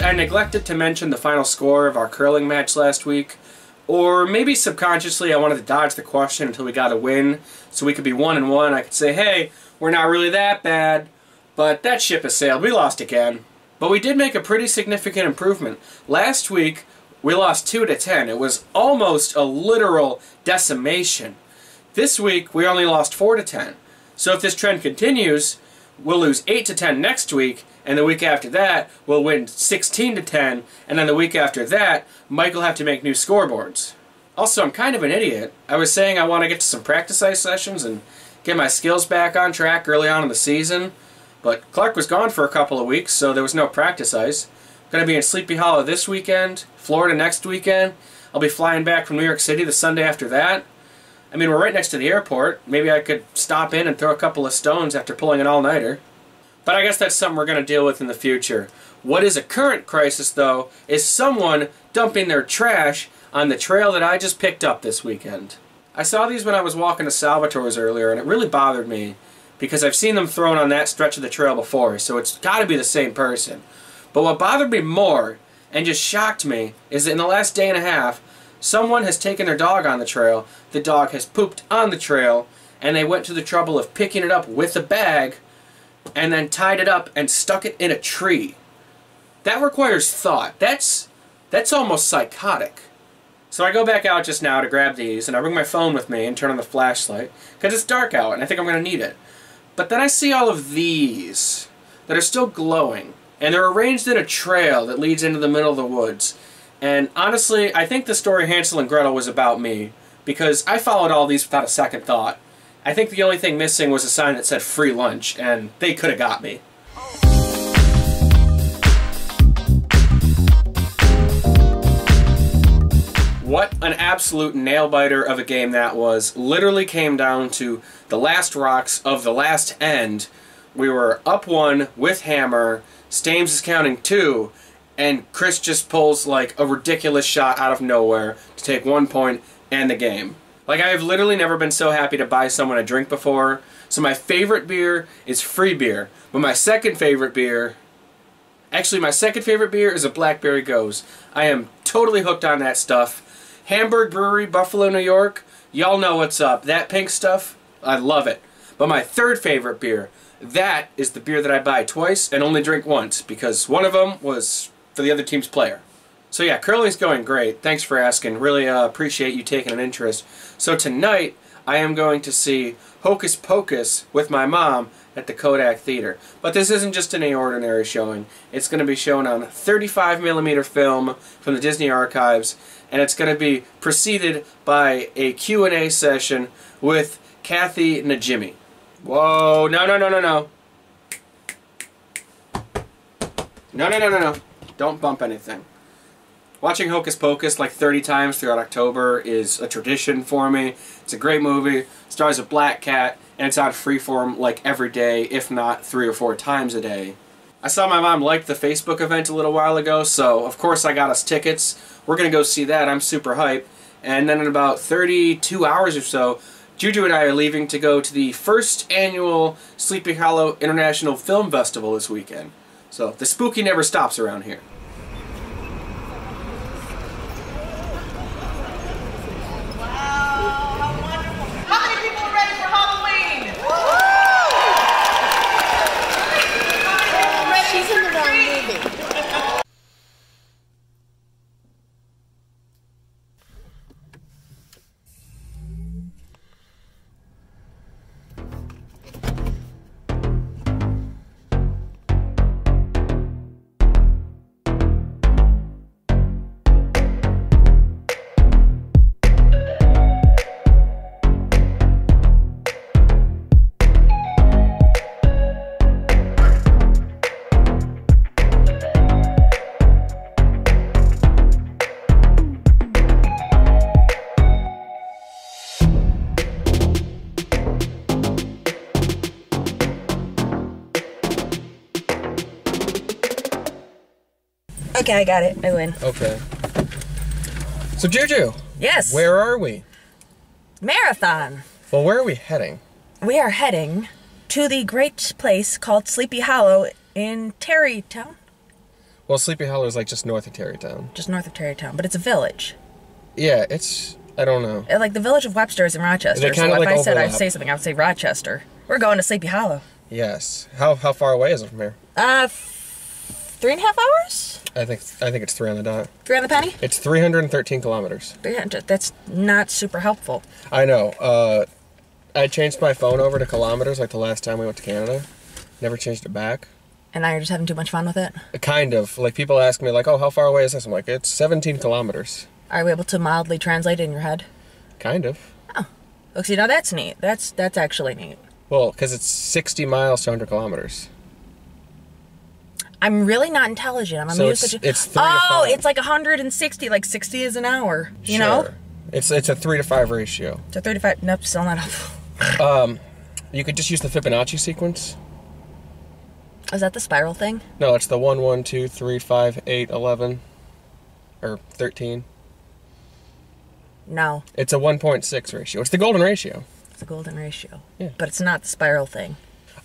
I neglected to mention the final score of our curling match last week. Or maybe subconsciously I wanted to dodge the question until we got a win, so we could be one and one. I could say, hey, we're not really that bad. But that ship has sailed. We lost again. But we did make a pretty significant improvement. Last week, we lost 2 to 10. It was almost a literal decimation. This week, we only lost 4 to 10. So if this trend continues, we'll lose 8 to 10 next week, and the week after that, we'll win 16 to 10, and then the week after that, Mike will have to make new scoreboards. Also, I'm kind of an idiot. I was saying I want to get to some practice ice sessions and get my skills back on track early on in the season, but Clark was gone for a couple of weeks, so there was no practice ice. Going to be in Sleepy Hollow this weekend, Florida next weekend. I'll be flying back from New York City the Sunday after that. I mean, we're right next to the airport. Maybe I could stop in and throw a couple of stones after pulling an all-nighter. But I guess that's something we're going to deal with in the future. What is a current crisis, though, is someone dumping their trash on the trail that I just picked up this weekend. I saw these when I was walking to Salvatore's earlier, and it really bothered me because I've seen them thrown on that stretch of the trail before, so it's got to be the same person. But what bothered me more, and just shocked me, is that in the last day and a half, someone has taken their dog on the trail, the dog has pooped on the trail, and they went to the trouble of picking it up with a bag and then tied it up and stuck it in a tree. That requires thought. That's that's almost psychotic. So I go back out just now to grab these, and I bring my phone with me and turn on the flashlight, because it's dark out, and I think I'm going to need it. But then I see all of these that are still glowing, and they're arranged in a trail that leads into the middle of the woods. And honestly, I think the story Hansel and Gretel was about me, because I followed all these without a second thought. I think the only thing missing was a sign that said free lunch, and they could have got me. What an absolute nail biter of a game that was. Literally came down to the last rocks of the last end. We were up one with Hammer, Stames is counting two, and Chris just pulls like a ridiculous shot out of nowhere to take one point and the game. Like, I have literally never been so happy to buy someone a drink before. So my favorite beer is free beer. But my second favorite beer... Actually, my second favorite beer is a Blackberry Gose. I am totally hooked on that stuff. Hamburg Brewery, Buffalo, New York. Y'all know what's up. That pink stuff, I love it. But my third favorite beer, that is the beer that I buy twice and only drink once. Because one of them was for the other team's player. So yeah, curling's going great. Thanks for asking. Really uh, appreciate you taking an interest. So tonight, I am going to see Hocus Pocus with my mom at the Kodak Theater. But this isn't just any ordinary showing. It's going to be shown on 35 millimeter film from the Disney Archives, and it's going to be preceded by a Q&A session with Kathy Najimy. Whoa, no, no, no, no, no. No, no, no, no, no. Don't bump anything. Watching Hocus Pocus like 30 times throughout October is a tradition for me. It's a great movie, stars a black cat, and it's on freeform like every day, if not three or four times a day. I saw my mom like the Facebook event a little while ago, so of course I got us tickets. We're going to go see that. I'm super hyped. And then in about 32 hours or so, Juju and I are leaving to go to the first annual Sleepy Hollow International Film Festival this weekend. So the spooky never stops around here. Okay, I got it. I win. Okay. So Juju. Yes. Where are we? Marathon. Well, where are we heading? We are heading to the great place called Sleepy Hollow in Tarrytown. Well, Sleepy Hollow is like just north of Tarrytown. just north of Tarrytown, but it's a village. Yeah, it's. I don't know. Uh, Like the village of Webster is in Rochester. So kinda, if like, I said I'd say something, I would say Rochester. We're going to Sleepy Hollow. Yes. How how far away is it from here? Uh, three and a half hours? I think I think it's three on the dot. Three on the penny? It's 313 kilometers. Yeah, That's not super helpful. I know. Uh, I changed my phone over to kilometers like the last time we went to Canada. Never changed it back. And now you're just having too much fun with it. Kind of. Like people ask me like, "Oh, how far away is this?" I'm like, "It's 17 kilometers." Are we able to mildly translate it in your head? Kind of. Oh, see, now that's neat. That's that's actually neat. Well, because it's 60 miles to 100 kilometers. I'm really not intelligent. I'm So used it's- to. it's three oh, five. it's like 160. Like 60 is an hour. You know, Sure. It's it's a three to five ratio. it's to 35. Nope, still not helpful. Um, you could just use the Fibonacci sequence. Is that the spiral thing? No, it's the 1, 1, 2, 3, 5, 8, 11, or 13. No, It's a 1.6 ratio. It's the golden ratio. it's a golden ratio. Yeah. But it's not the spiral thing.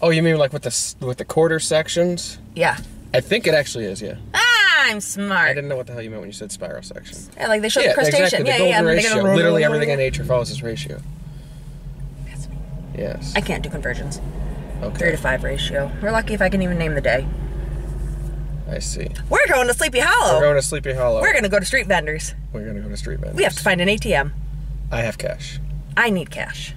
Oh, you mean like with the with the quarter sections? Yeah. I think it actually is. Yeah. Ah, I'm smart. I didn't know what the hell you meant when you said spiral section. Yeah, like they show yeah, the crustacean. exactly. The yeah, yeah, ratio. Literally everything in nature follows this ratio. That's me. Yes. I can't do conversions. Okay. Three to five ratio. We're lucky if I can even name the day. I see. We're going to Sleepy Hollow. We're going to Sleepy Hollow. We're gonna go to street vendors. We're gonna go to street vendors. We have to find an ATM. I have cash. I need cash.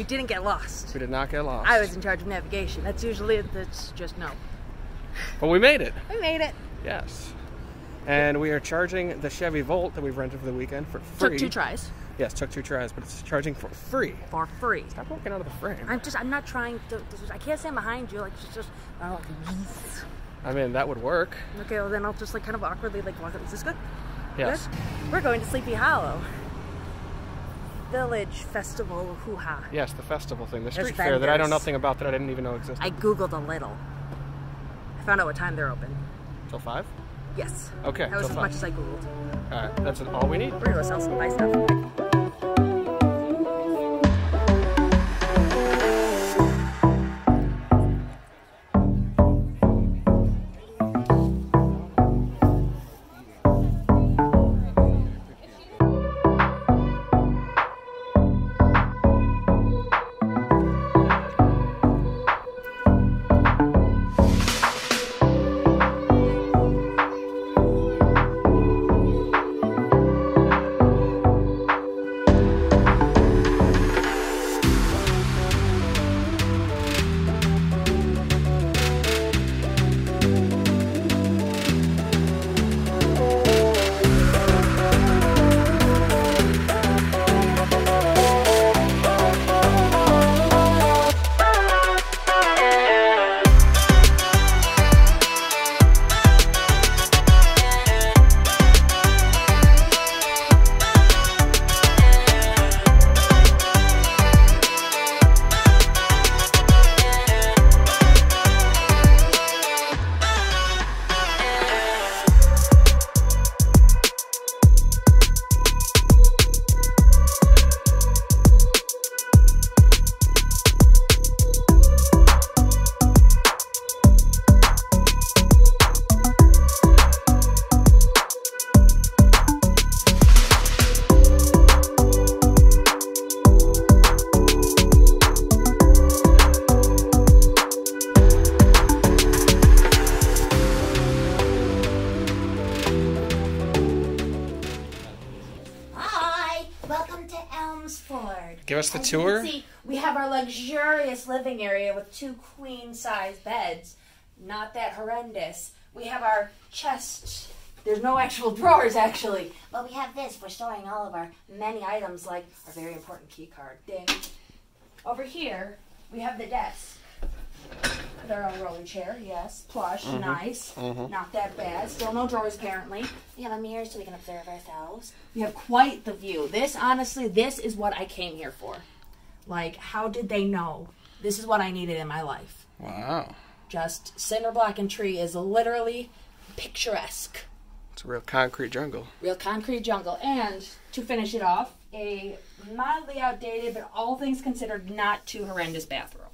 We didn't get lost. We did not get lost. I was in charge of navigation. That's usually that's just no. But we made it. We made it. Yes. And we are charging the Chevy Volt that we've rented for the weekend for free. Took two tries Yes, took two tries, but it's charging for free. for free. Stop walking out of the frame. I'm just. I'm not trying to. I can't stand behind you. Like it's just. Uh, like, I mean, that would work. okay, well then I'll just like kind of awkwardly like walk up. Is this good? Yes. Good? We're going to Sleepy Hollow. Village Festival Hoo Ha. Yes, the festival thing, the street fair that I know nothing about that I didn't even know existed. I googled a little. I found out what time they're open. Till five? Yes. Okay, That was as five. much as I googled. All right, that's all we need. We're gonna go sell some buy stuff. Us the As tour. see, we have our luxurious living area with two queen size beds. Not that horrendous. We have our chest. There's no actual drawers actually, but we have this for storing all of our many items like our very important key card. Ding. Over here, we have the desk. Their own rolling chair, yes. Plush, mm-hmm. nice. Mm-hmm. Not that bad. Still no drawers apparently. We have a mirror so we can observe ourselves. We have quite the view. This honestly, this is what I came here for. Like, how did they know? This is what I needed in my life. Wow. Just cinder block and tree is literally picturesque. It's a real concrete jungle. Real concrete jungle. And to finish it off, a mildly outdated, but all things considered, not too horrendous bathroom.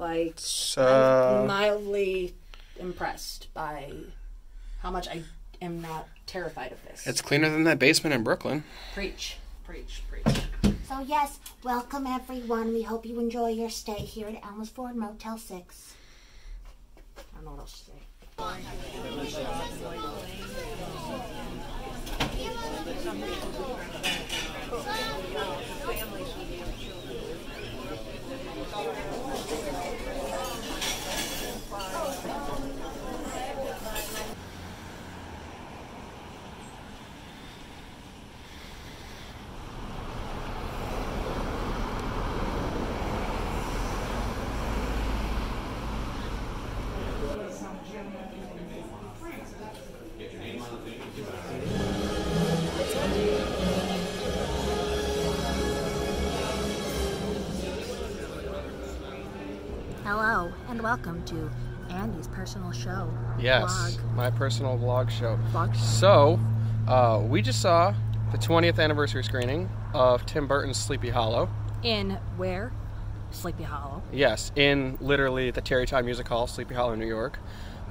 Like, So I'm mildly impressed by how much I am not terrified of this. it's cleaner than that basement in Brooklyn. preach, preach, preach. So yes, welcome everyone. We hope you enjoy your stay here at Elmsford Motel 6. I don't know what else to say. Hello, and welcome to Andy's personal show. Yes, Vlog. my personal vlog show. Vlog. So, uh, we just saw the 20th anniversary screening of Tim Burton's Sleepy Hollow. In where? Sleepy Hollow. Yes, in literally the Tarrytown Music Hall, Sleepy Hollow, New York.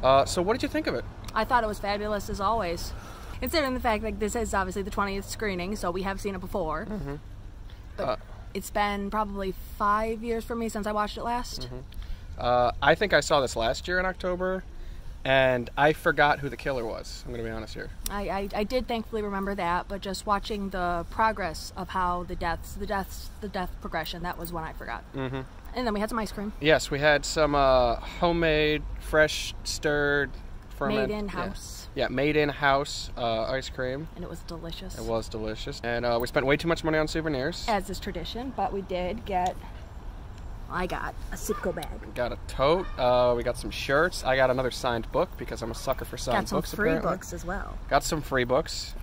Uh, so, what did you think of it? I thought it was fabulous as always. Considering the fact that this is obviously the 20th screening, so we have seen it before. Mm-hmm. But Uh, it's been probably five years for me since I watched it last. Mm-hmm. Uh, I think I saw this last year in October, and I forgot who the killer was. I'm going to be honest here. I, I, I did thankfully remember that, but just watching the progress of how the deaths, the deaths, the death progression, that was when I forgot. Mm-hmm. And then we had some ice cream. Yes, we had some uh, homemade, fresh, stirred, ferment- Made in yeah. house. Yeah, made in house uh, ice cream. And it was delicious. It was delicious, and uh, we spent way too much money on souvenirs. As is tradition, but we did get. I got a Sipco bag. Got a tote. Uh, we got some shirts. I got another signed book because I'm a sucker for signed books. Got some books. free apparently. books as well. Got some free books.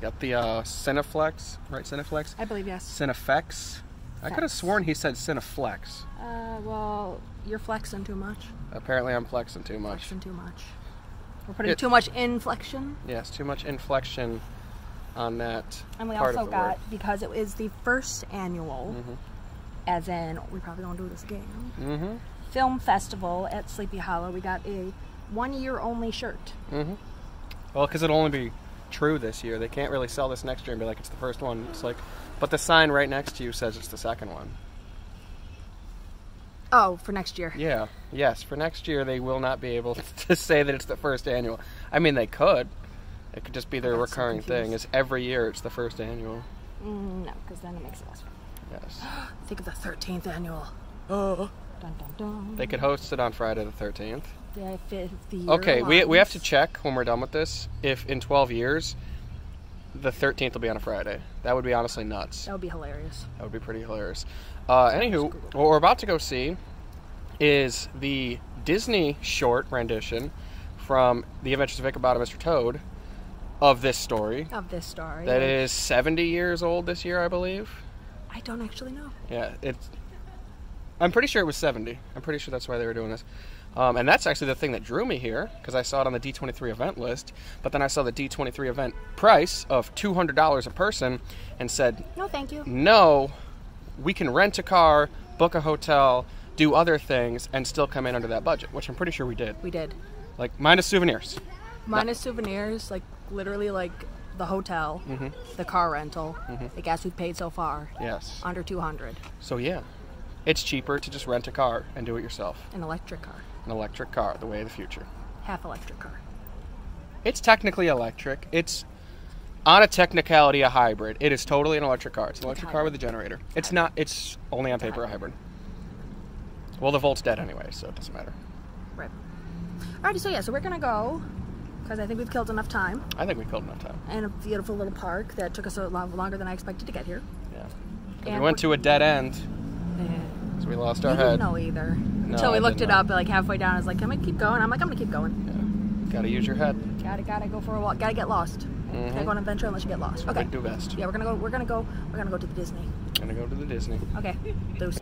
Got the uh, Cineflex, right? Cineflex. I believe yes. Cinefex. I could have sworn he said Cineflex. Uh, well, you're flexing too much. Apparently, I'm flexing too much. Flexing too much. We're putting It- too much inflection. Yes, too much inflection on that. And we part also of the got, word. because it is the first annual, Mm-hmm. As in, we probably don't do this again, Mhm. film festival at Sleepy Hollow, we got a one year only shirt. Well, because it'll only be true this year. They can't really sell this next year and be like it's the first one. It's like, but the sign right next to you says it's the second one. Oh, for next year. Yeah. Yes. For next year, they will not be able to say that it's the first annual. I mean, they could. It could just be their got so recurring thing. Is every year it's the first annual. Mm, no, because then it makes it less fun. Yes. Think of the 13th annual. Oh. Dun, dun, dun. They could host it on Friday the thirteenth. Yeah, if, if the Okay, we, we have to check when we're done with this if in 12 years the 13th will be on a Friday. That would be honestly nuts. That would be hilarious. That would be pretty hilarious. Uh, anywho, what we're about to go see is the Disney short rendition from The Adventures of Ichabod and Mr. Toad of this story. Of this story. That like, is 70 years old this year, I believe. I don't actually know. Yeah, it's. I'm pretty sure it was 70. I'm pretty sure that's why they were doing this. Um, and that's actually the thing that drew me here because I saw it on the D23 event list. But then I saw the D23 event price of $200 a person and said, No, thank you. no, we can rent a car, book a hotel, do other things, and still come in under that budget, which I'm pretty sure we did. We did. Like, minus souvenirs. Minus souvenirs, like literally like the hotel, Mm-hmm. the car rental, the gas we've paid so far, Yes. under 200. So, yeah, it's cheaper to just rent a car and do it yourself. An electric car. An electric car, the way of the future. Half electric car. It's technically electric. It's on a technicality a hybrid. It is totally an electric car. It's an electric car with a generator. It's not. It's only on paper a hybrid. Well, the Volt's dead anyway, so it doesn't matter. Right. Alrighty, so yeah, so we're gonna go because I think we've killed enough time I think we killed enough time. And a beautiful little park that took us a lot longer than I expected to get here. Yeah. we went to a dead end, Eh, so we lost our didn't know either No, until we I looked it know. up. Like halfway down, I was like, "Can we keep going?" I'm like, "I'm gonna keep going. Yeah. Gotta use your head. Gotta gotta go for a walk. Gotta get lost. Can't go on an adventure unless you get lost." Okay. We do best. Yeah, we're gonna go. We're gonna go. We're gonna go to the Disney. Gonna go to the Disney. Okay. Those.